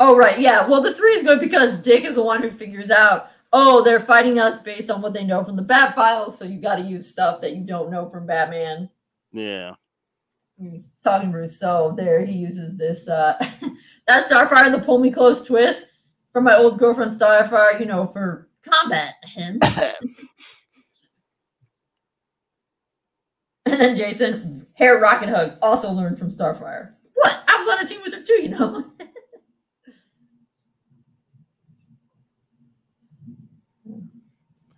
Oh right, yeah. Well, the three is good because Dick is the one who figures out. Oh, they're fighting us based on what they know from the Bat files. So you got to use stuff that you don't know from Batman. Yeah. He's talking Bruce. So there, he uses this. uh That Starfire, the pull me close twist from my old girlfriend Starfire. You know, for combat him. and then Jason, hair rocket hug, also learned from Starfire. What? I was on a team with her too, you know.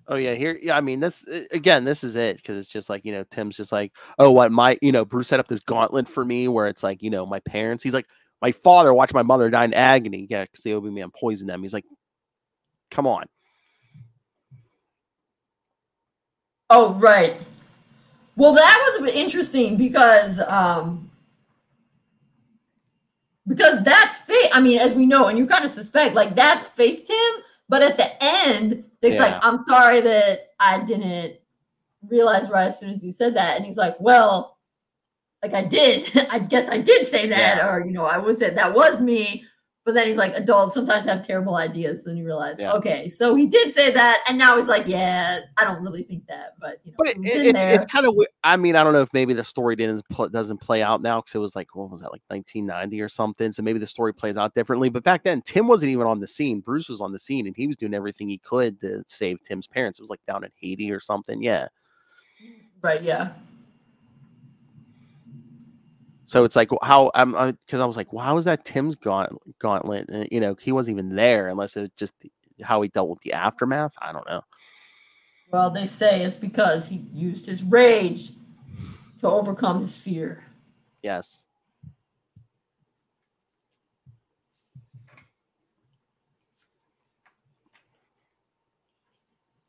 Oh yeah, here. Yeah, I mean, this again. This is it because it's just like you know, Tim's just like, oh, what my, you know, Bruce set up this gauntlet for me where it's like, you know, my parents. He's like, my father watched my mother die in agony. Yeah, because the Obeah Man poisoned them. He's like, come on. Oh, right. Well, that was interesting because um because that's fake. I mean, as we know, and you kind of suspect, like that's fake Tim. But at the end, Dick's yeah. like, "I'm sorry that I didn't realize right as soon as you said that," and he's like, "Well, like I did. I guess I did say that, yeah. or you know, I would say that was me." But then he's like, adults sometimes have terrible ideas. Then you realize, yeah. okay, so he did say that, and now he's like, yeah, I don't really think that, but you know, but it, it, it's kind of. I mean, I don't know if maybe the story didn't doesn't play out now because it was like what was that like 1990 or something. So maybe the story plays out differently. But back then, Tim wasn't even on the scene. Bruce was on the scene, and he was doing everything he could to save Tim's parents. It was like down in Haiti or something. Yeah. Right. Yeah. So it's like how I'm uh, because I was like, well, how is that Tim's gaunt, gauntlet? And, you know, he wasn't even there unless it's just how he dealt with the aftermath. I don't know. Well, they say it's because he used his rage to overcome his fear. Yes.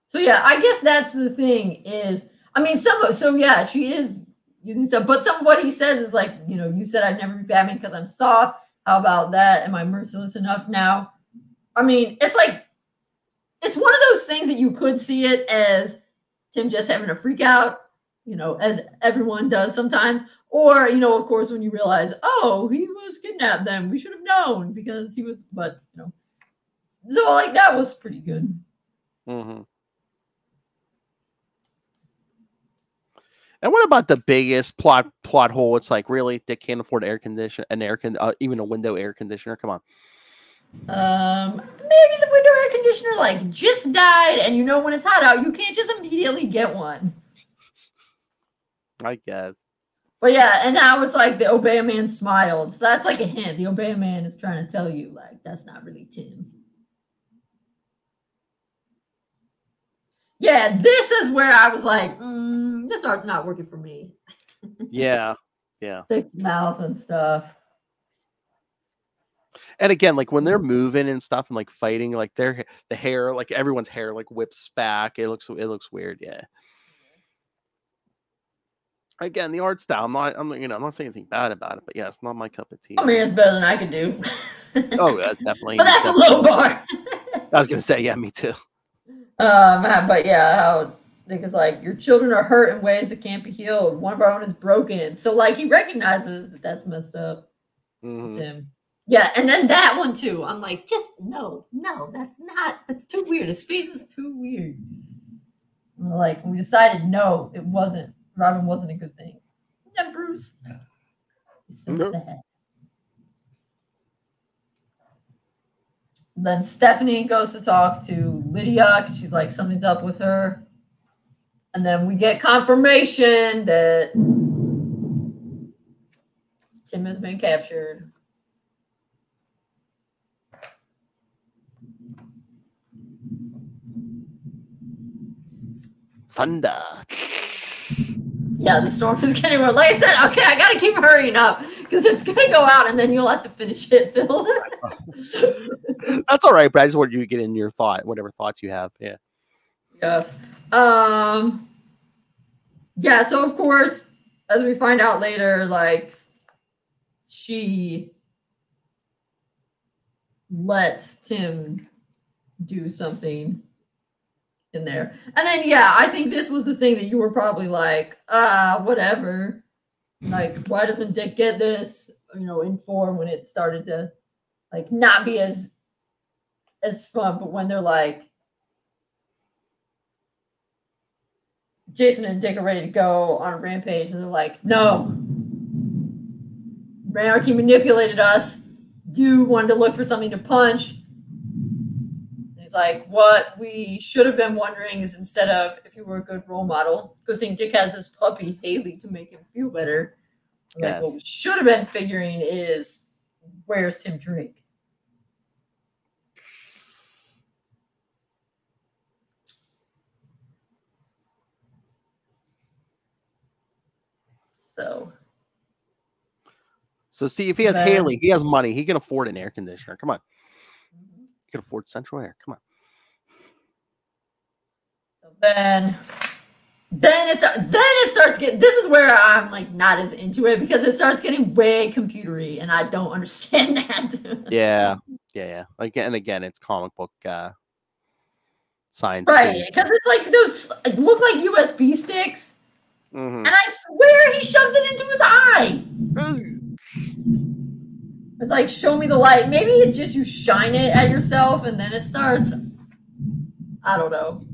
So yeah, I guess that's the thing is I mean some so yeah, she is using stuff, but some of what he says is like, you know, you said I'd never be Batman because I'm soft. How about that? Am I merciless enough now? I mean, it's like it's one of those things that you could see it as Tim just having a freak out, you know, as everyone does sometimes. Or, you know, of course, when you realize, oh, he was kidnapped, then we should have known because he was, but, you know, so like that was pretty good. Mm-hmm. And what about the biggest plot plot hole? It's like really they can't afford air condition, an air con, uh, even a window air conditioner. Come on. Um, maybe the window air conditioner like just died, and you know when it's hot out, you can't just immediately get one. I guess. But yeah, and now it's like the Obeah Man smiled. So that's like a hint. The Obeah Man is trying to tell you, like, that's not really Tim. Yeah, this is where I was like, mm, this art's not working for me. yeah, yeah. Thick mouth and stuff. And again, like when they're moving and stuff and like fighting, like their the hair, like everyone's hair, like whips back. It looks it looks weird. Yeah. Again, the art style. I'm not. I'm you know. I'm not saying anything bad about it, but yeah, it's not my cup of tea. I mean, it's better than I could do. oh, yeah, definitely. but that's definitely. a low bar. I was gonna say, yeah, me too. Um, but yeah, how is like, your children are hurt in ways that can't be healed. One of our own is broken. So like he recognizes that that's messed up. Mhm. Tim. Yeah, and then that one too. I'm like, just no, no, that's not. That's too weird. His face is too weird. Like we decided, no, it wasn't. Robin wasn't a good thing. Yeah, Bruce. It's so Nope. sad. Then Stephanie goes to talk to Lydia because she's like, something's up with her. And then we get confirmation that Tim has been captured. Thunder. Yeah, the storm is getting worse. Like I said, okay, I gotta keep hurrying up because it's gonna go out and then you'll have to finish it, Phil. That's all right, but I just wanted you to get in your thought, whatever thoughts you have. Yeah. Yes. Um yeah, so of course, as we find out later, like she lets Tim do something in there. And then yeah, I think this was the thing that you were probably like, ah, whatever. Like, why doesn't Dick get this? You know, in form when it started to like not be as as fun, but when they're like Jason and Dick are ready to go on a rampage, and they're like, no. Anarchy manipulated us. You wanted to look for something to punch. And He's like, what we should have been wondering is instead of if you were a good role model, good thing Dick has this puppy, Haley, to make him feel better. Like, what we should have been figuring is where's Tim Drake? So So see, if he has Then- Haley, he has money. He can afford an air conditioner. Come on, he can afford Central Air. Come on. So then, then it's then it starts getting. This is where I'm like not as into it because it starts getting way computery, and I don't understand that. Yeah, yeah, yeah. Again and again, it's comic book uh, science. right, because it's like those look like USB sticks, hmm and I swear he shoves it into his eye. It's like show me the light. Maybe it's just you shine it at yourself, and then it starts. I don't know.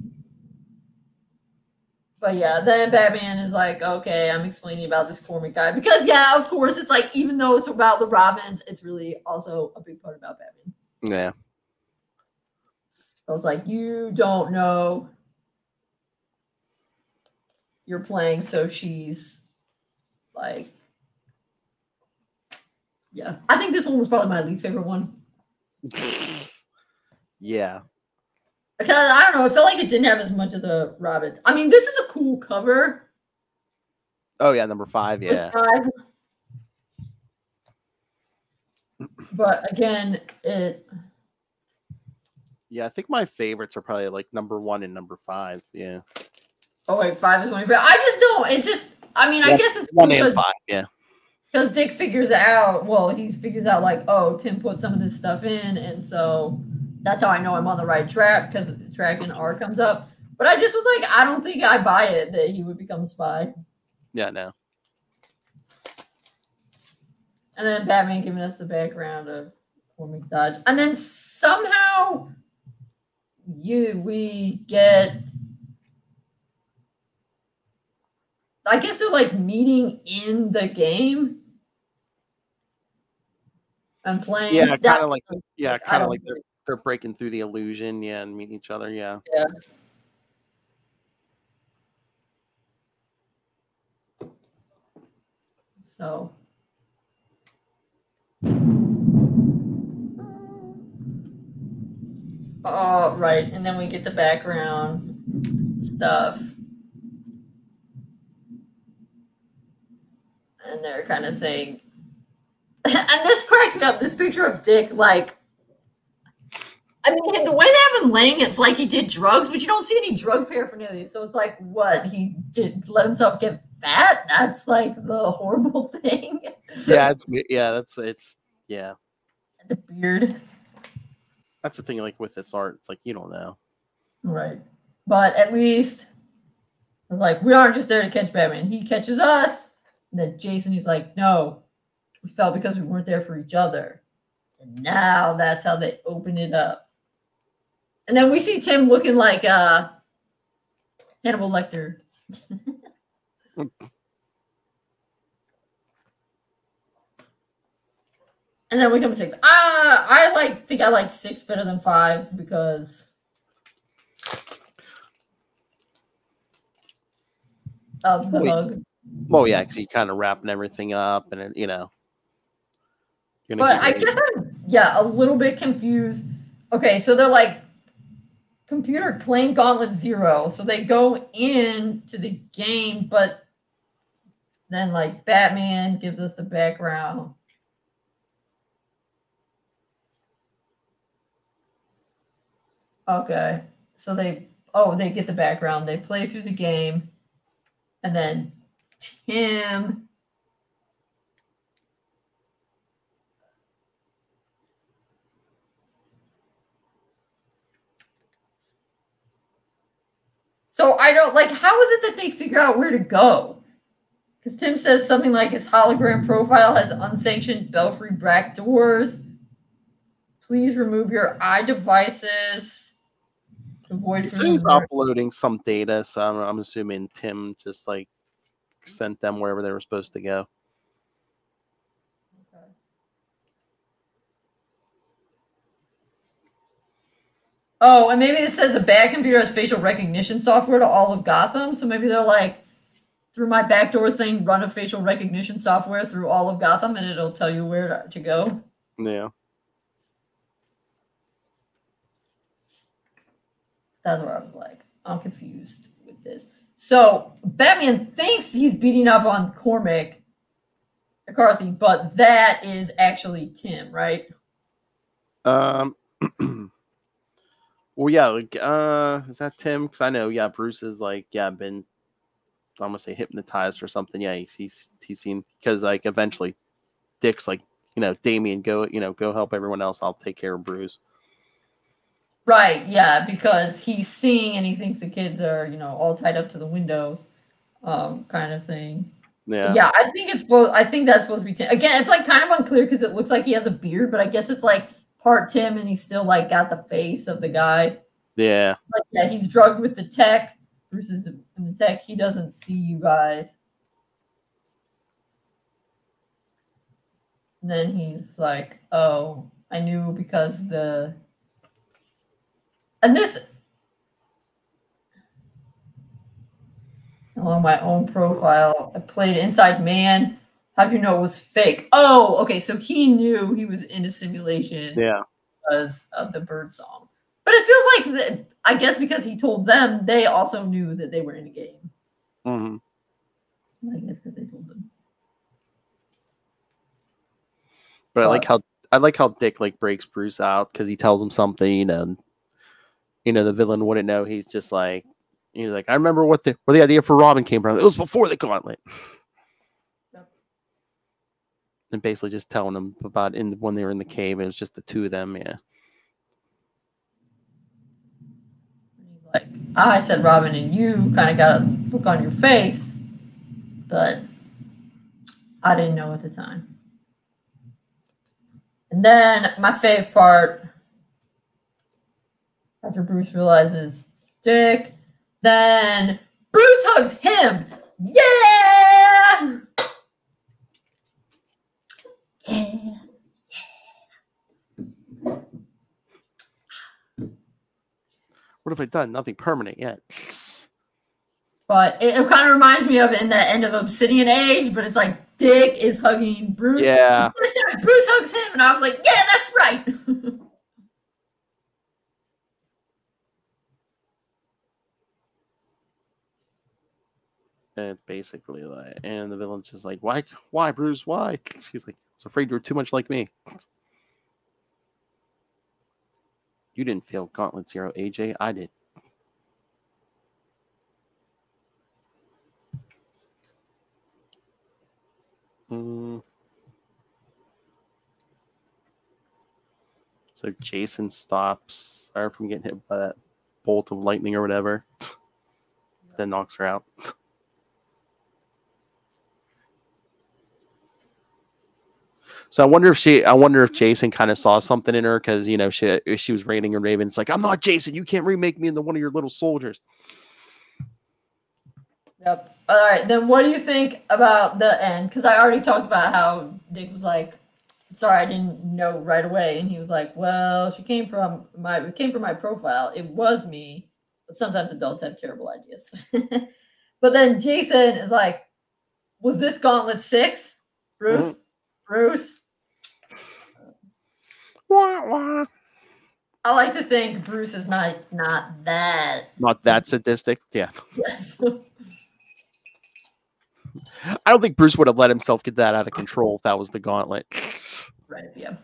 But yeah, then Batman is like, okay, I'm explaining about this Cormac guy. Because, yeah, of course, it's like, even though it's about the Robins, it's really also a big part about Batman. Yeah. So it's like, you don't know you're playing, so she's like, Yeah, I think this one was probably my least favorite one yeah. because I don't know. It felt like it didn't have as much of the rabbits. I mean, this is a cool cover. Oh yeah, number five. Yeah. five. But again, it Yeah, I think my favorites are probably like number one and number five. Yeah. Oh wait, five is one. favorite. I just don't. It just. I mean, I guess it's One because and five. Yeah. because Dick figures out. Well, he figures out like, oh, Tim put some of this stuff in, and so that's how I know I'm on the right track because track and R comes up. But I just was like, I don't think I buy it that he would become a spy. Yeah. No. And then Batman giving us the background of Cormac Dodge. And then somehow you we get I guess they're like meeting in the game and playing. Yeah, kind of like yeah, like, kind of like they're they're breaking through the illusion. Yeah, and meeting each other. Yeah. Yeah. So mm. Oh, right. And then we get the background stuff. And they're kind of saying, and this cracks me up. This picture of Dick, like, I mean, the way they have him laying, it's like he did drugs, but you don't see any drug paraphernalia. So it's like, what? He did let himself get fat? That's like the horrible thing. Yeah. It's, yeah. That's it's yeah. the beard. That's the thing. Like with this art, it's like you don't know. Right. But at least it's like we aren't just there to catch Batman. He catches us. And then Jason, he's like, no, we fell because we weren't there for each other. And now that's how they open it up. And then we see Tim looking like uh Hannibal Lecter. and then we come to six. Ah, I like think I like six better than five because of the Wait. hug. Well, yeah, because you're kind of wrapping everything up, and it, you know. But I guess I'm yeah a little bit confused. Okay, so they're like computer playing Gauntlet Zero, so they go into the game, but then like Batman gives us the background. Okay, so they oh they get the background. They play through the game, and then Tim So I don't like how is it that they figure out where to go? Because Tim says something like his hologram profile has unsanctioned belfry back doors. Please remove your eye devices. Avoid he's uploading some data, so I'm, I'm assuming Tim just like Mm-hmm. sent them wherever they were supposed to go. Oh, and maybe it says the bad computer has facial recognition software to all of Gotham. So maybe they're like, through my backdoor thing, run a facial recognition software through all of Gotham, and it'll tell you where to go. Yeah. That's where I was like, I'm confused with this. So Batman thinks he's beating up on Cormac McCarthy, but that is actually Tim, right? Um. well, yeah. Like, uh, is that Tim? Because I know, yeah, Bruce is like, yeah, been, I'm gonna say hypnotized or something. Yeah, he's he's, he's seen because like eventually, Dick's like, you know, Damian, go, you know, go help everyone else. I'll take care of Bruce. Right, yeah, because he's seeing and he thinks the kids are, you know, all tied up to the windows, um, kind of thing. Yeah. Yeah, I think it's supposed. I think that's supposed to be Tim. Again, it's like kind of unclear because it looks like he has a beard, but I guess it's like part Tim and he's still like got the face of the guy. Yeah. Like, yeah, he's drugged with the tech. Bruce is in the tech. He doesn't see you guys. And then he's like, "Oh, I knew because the." And this along my own profile, I played Inside Man How do you know it was fake? Oh, okay. So he knew he was in a simulation Yeah. because of the bird song. But it feels like, the, I guess because he told them, they also knew that they were in a game. Mm hmm I guess because they told them. But I like how I like how Dick like breaks Bruce out because he tells him something, and, you know, the villain wouldn't know. He's just like he's like, I remember what the where the idea for Robin came from. It was before the gauntlet. Yep. And basically just telling them about in when they were in the cave, it was just the two of them, yeah. Like, I said Robin, and you kind of got a look on your face, but I didn't know at the time. And then my fave part, after Bruce realizes Dick, then Bruce hugs him. Yeah! Yeah. What have I done? Nothing permanent yet. But it, it kind of reminds me of in the end of Obsidian Age, but it's like Dick is hugging Bruce. Yeah. Bruce hugs him, and I was like, yeah, that's right. And basically like, and the villain's just like, why, why, Bruce, why? He's like, I was afraid you were too much like me. You didn't fail Gauntlet Zero, AJ. I did. Mm. So Jason stops her from getting hit by that bolt of lightning or whatever, then knocks her out. So I wonder if she, I wonder if Jason kind of saw something in her because you know she she was raining and raving. It's like I'm not Jason. You can't remake me into one of your little soldiers. yep. All right, then what do you think about the end? Because I already talked about how Dick was like, "Sorry, I didn't know right away," and he was like, "Well, she came from my it came from my profile. It was me, but sometimes adults have terrible ideas." but then Jason is like, "Was this Gauntlet six, Bruce? Mm. Bruce?" I like to think Bruce is not not that. Not that sadistic. Yeah, Yes. I don't think Bruce would have let himself get that out of control if that was the gauntlet. right. Yeah.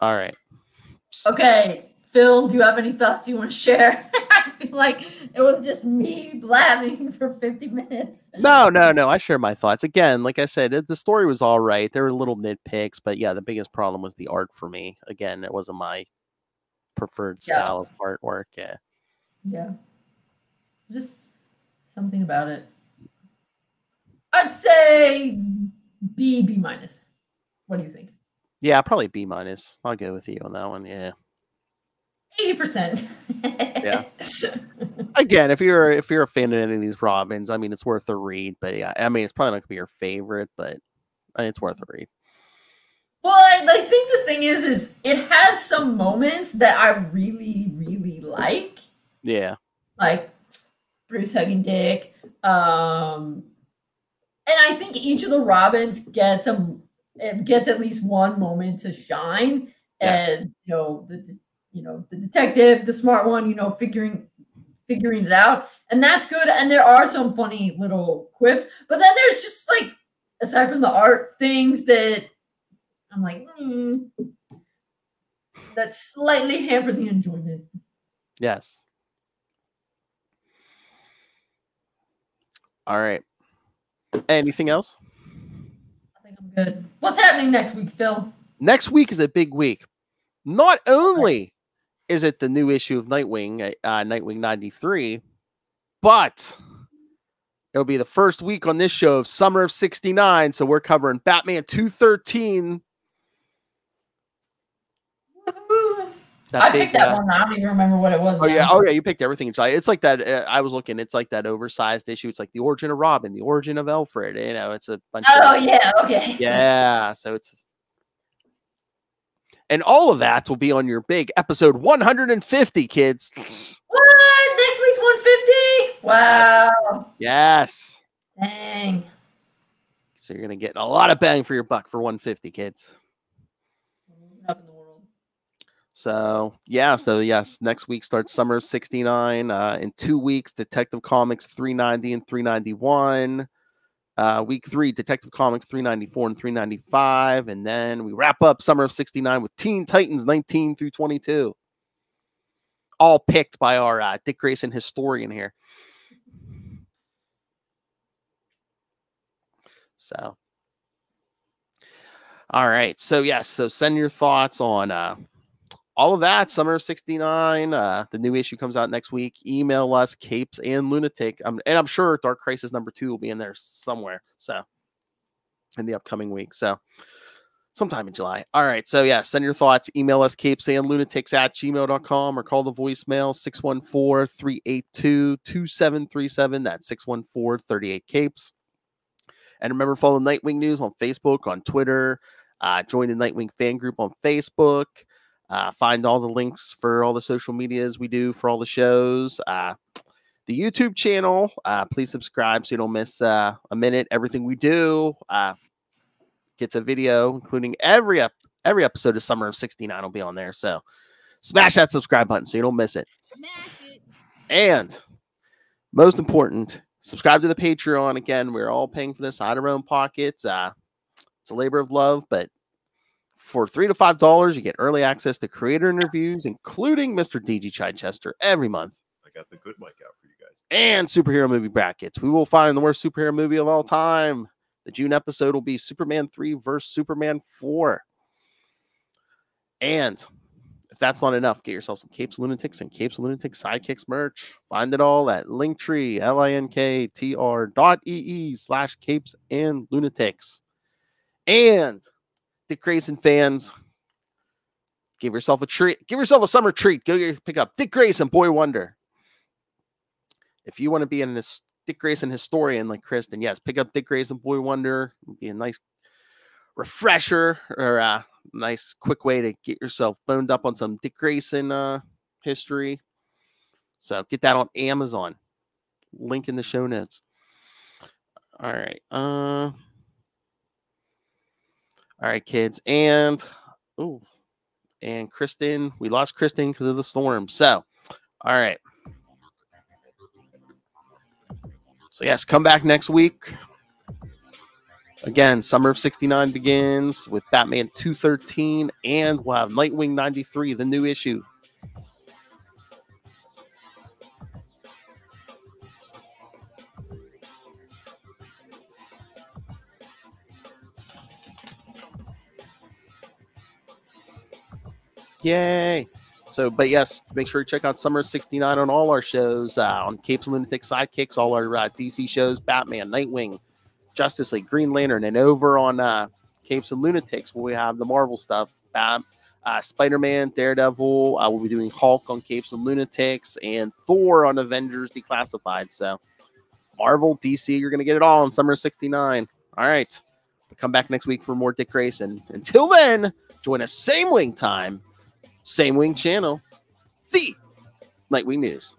All right. Okay, Phil. Do you have any thoughts you want to share? I feel like it was just me blabbing for fifty minutes. No, no, no. I share my thoughts. Again, like I said, it, the story was all right. There were little nitpicks, but yeah, the biggest problem was the art for me. Again, it wasn't my preferred Yeah. style of artwork. Yeah. Yeah. Just something about it. I'd say B B minus. What do you think? Yeah, probably B minus. I'll go with you on that one. Yeah. Eighty percent. Yeah. Again, if you're if you're a fan of any of these Robins, I mean, it's worth a read. But yeah, I mean, it's probably not gonna be your favorite, but I mean, it's worth a read. Well, I, I think the thing is, is it has some moments that I really, really like. Yeah. like Bruce hugging Dick. Um, and I think each of the Robins gets a it gets at least one moment to shine Yes. as you know the you know the detective, the smart one, you know figuring figuring it out, and that's good. And there are some funny little quips, but then there's just like aside from the art things that I'm like hmm, that slightly hamper the enjoyment. Yes. All right. Anything else? I think I'm good. What's happening next week, Phil? Next week is a big week. Not only is it the new issue of Nightwing, uh, uh, Nightwing 93, but it'll be the first week on this show of Summer of 69. So we're covering Batman 213. That I big, picked that uh, one. I don't even remember what it was. Oh yeah, oh yeah, you picked everything in July. It's like that. Uh, I was looking. It's like that oversized issue. It's like the origin of Robin, the origin of Alfred. You know, it's a bunch. Oh of, yeah. Okay. yeah. So it's, and all of that will be on your big episode 150, kids. What next week's 150. Wow. Yes. Dang. So you're gonna get a lot of bang for your buck for 150, kids. Up in the world. So yeah, so yes, next week starts summer 69. Uh, in two weeks, Detective Comics 390 and 391. Uh, week three, Detective Comics 394 and 395. And then we wrap up summer of 69 with Teen Titans 19 through 22. All picked by our uh, Dick Grayson historian here. So, all right. So, yes. So, send your thoughts on uh, all of that. Summer 69. Uh, the new issue comes out next week. Email us, Capes and Lunatic. Um, and I'm sure Dark Crisis number two will be in there somewhere. So, in the upcoming week. So, sometime in July. All right. So, yeah, send your thoughts. Email us, capes and lunatics at gmail.com or call the voicemail 614 382 2737. That's 614 38 capes. And remember, follow Nightwing News on Facebook, on Twitter. Uh, join the Nightwing fan group on Facebook. Uh, find all the links for all the social medias we do for all the shows. Uh, the YouTube channel, uh, please subscribe so you don't miss uh, a minute. Everything we do uh, gets a video, including every ep- every episode of Summer of '69 will be on there. So smash that subscribe button so you don't miss it. Smash it. And most important, subscribe to the Patreon. Again, we're all paying for this out of our own pockets. Uh, it's a labor of love, but for three to five dollars, you get early access to creator interviews, including Mr. DG Chichester every month, I got the good mic out for you guys. and superhero movie brackets. We will find the worst superhero movie of all time. The June episode will be Superman 3 versus Superman 4. And if that's not enough, get yourself some Capes Lunatics and Capes Lunatics Sidekicks merch. Find it all at Linktree, L-I-N-K-T-R dot E-E slash Capes and Lunatics. And Dick Grayson fans, give yourself a treat. Give yourself a summer treat. Go pick up Dick Grayson, Boy Wonder. If you want to be an his, Dick Grayson historian like Kristen, yes, pick up Dick Grayson, Boy Wonder. It'll be a nice refresher or a nice quick way to get yourself boned up on some Dick Grayson uh, history. So get that on Amazon. Link in the show notes. All right. Uh all right, kids. And oh, and Kristen, we lost Kristen because of the storm. So, all right. So, yes, come back next week. Again, summer of 69 begins with Batman 213, and we'll have Nightwing 93, the new issue. Yay. So, but yes, make sure to check out Summer 69 on all our shows uh, on Capes Lunatic Sidekicks, all our uh, DC shows Batman, Nightwing, Justice League, Green Lantern, and over on uh, Capes and Lunatics, where we have the Marvel stuff Bat, uh, Spider Man, Daredevil. Uh, we'll be doing Hulk on Capes and Lunatics, and Thor on Avengers Declassified. So, Marvel, DC, you're going to get it all in Summer 69. All right. Come back next week for more Dick Grayson. Until then, join us same wing time same wing channel, the Nightwing News.